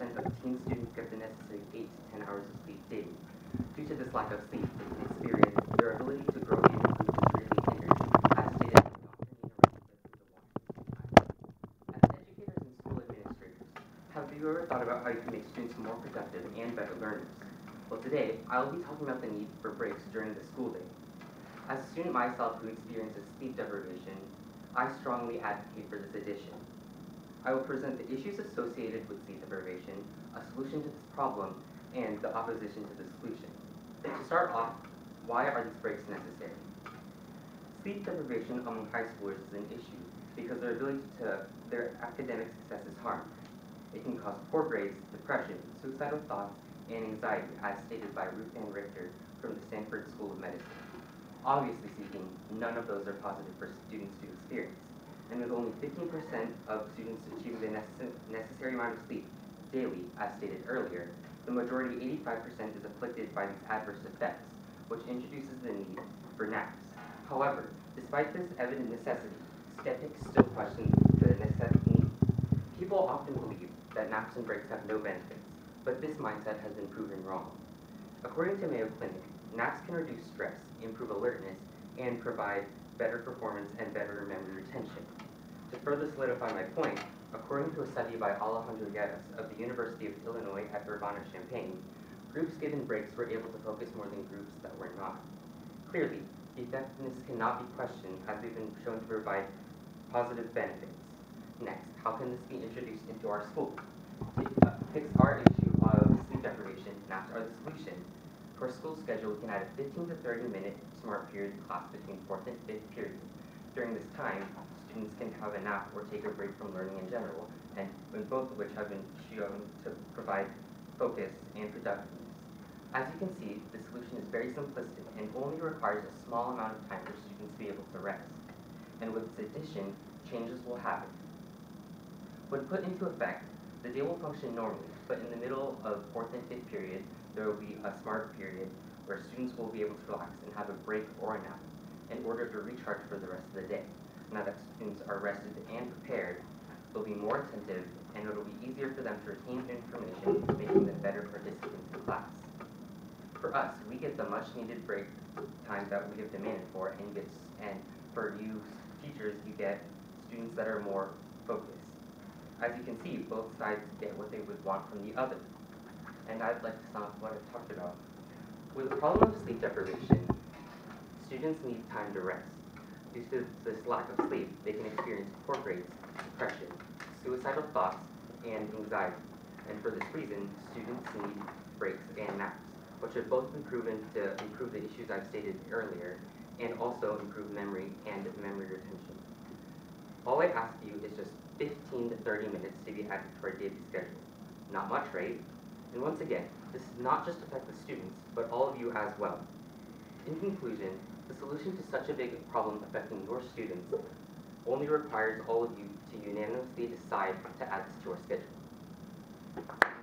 of teen students get the necessary 8 to 10 hours of sleep daily. Due to this lack of sleep, they experience their ability to grow and improve is greatly hindered, as stated As educators and school administrators, have you ever thought about how you can make students more productive and better learners? Well, today, I will be talking about the need for breaks during the school day. As a student myself who experiences sleep deprivation, I strongly advocate for this addition. I will present the issues associated with sleep deprivation, a solution to this problem, and the opposition to the solution. To start off, why are these breaks necessary? Sleep deprivation among high schoolers is an issue because their ability to their academic success is harmed. It can cause poor grades, depression, suicidal thoughts, and anxiety, as stated by Ruth Ann Richter from the Stanford School of Medicine. Obviously speaking, none of those are positive for students to experience and with only 15% of students achieving the necess necessary amount of sleep daily, as stated earlier, the majority, 85%, is afflicted by these adverse effects, which introduces the need for naps. However, despite this evident necessity, skeptics still question the necessity. People often believe that naps and breaks have no benefits, but this mindset has been proven wrong. According to Mayo Clinic, naps can reduce stress, improve alertness, and provide better performance and better memory retention. To further solidify my point, according to a study by Alejandro Lleras of the University of Illinois at Urbana-Champaign, groups given breaks were able to focus more than groups that were not. Clearly, the effectiveness cannot be questioned as they've been shown to provide positive benefits. Next, how can this be introduced into our school? To fix our issue of sleep deprivation, naps are the solution. For school schedule, we can add a 15 to 30 minute smart period class between 4th and 5th period. During this time, students can have a nap or take a break from learning in general, and both of which have been shown to provide focus and productiveness. As you can see, the solution is very simplistic and only requires a small amount of time for students to be able to rest. And with its addition, changes will happen. When put into effect, the day will function normally, but in the middle of fourth and fifth period, there will be a smart period where students will be able to relax and have a break or a nap in order to recharge for the rest of the day. Now that students are rested and prepared, they'll be more attentive and it'll be easier for them to retain information, making them better participants in class. For us, we get the much needed break time that we have demanded for and gets and for you teachers, you get students that are more focused. As you can see, both sides get what they would want from the other and I'd like to sum up what I've talked about. With the problem of sleep deprivation, students need time to rest. Due to this lack of sleep, they can experience poor grades, depression, suicidal thoughts, and anxiety. And for this reason, students need breaks and naps, which have both been proven to uh, improve the issues I've stated earlier, and also improve memory and memory retention. All I ask you is just 15 to 30 minutes to be added to our daily schedule. Not much, right? And once again, this does not just affect the students, but all of you as well. In conclusion, the solution to such a big problem affecting your students only requires all of you to unanimously decide to add this to our schedule.